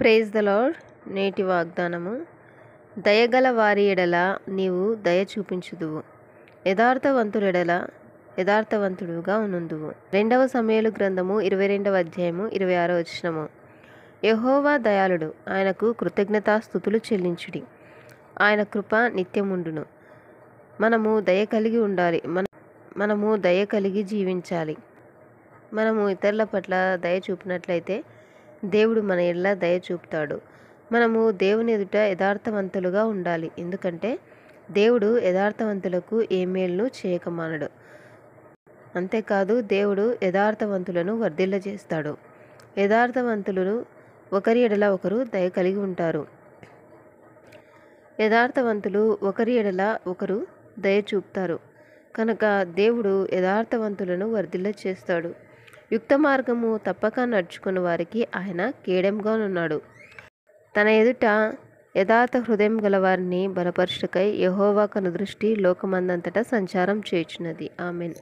Praise the నేటి వాగ్దానము. దయగల వారి ఎడల నీవు దయ చూపించుదువు. యథార్థవంతుడెడల యథార్థవంతుడుగా ఉనుందువు రెండవ సమయాలు గ్రంథము ఇరవై రెండవ అధ్యాయము ఇరవై ఆరో వచనము. యహోవా దయాళుడు ఆయనకు కృతజ్ఞతాస్థుతులు చెల్లించుడి. ఆయన కృప నిత్యముండును. మనము దయ కలిగి ఉండాలి. మన మనము దయ కలిగి జీవించాలి. మనము ఇతరుల పట్ల దయ చూపినట్లయితే దేవుడు మన ఎడల దయ చూపుతాడు. మనము దేవుని ఎదుట యథార్థవంతులుగా ఉండాలి. ఎందుకంటే దేవుడు యథార్థవంతులకు ఏ మేలును చేయకమానడు. అంతేకాదు దేవుడు యథార్థవంతులను వర్ధిల్ల చేస్తాడు యథార్థవంతులను ఒకరి ఎడల ఒకరు దయ కలిగి ఉంటారు. యథార్థవంతులు ఒకరి ఎడల ఒకరు దయ చూపుతారు. కనుక దేవుడు యథార్థవంతులను వర్ధిల్ల చేస్తాడు యుక్త మార్గము తప్పక నడుచుకున్న వారికి ఆయన కేడెంగానున్నాడు. తన ఎదుట యథార్థ హృదయం గల వారిని బలపరుచుటకై యహోవా కను దృష్టి లోకమందంతటా సంచారం చేయుచున్నది. ఆమెన్.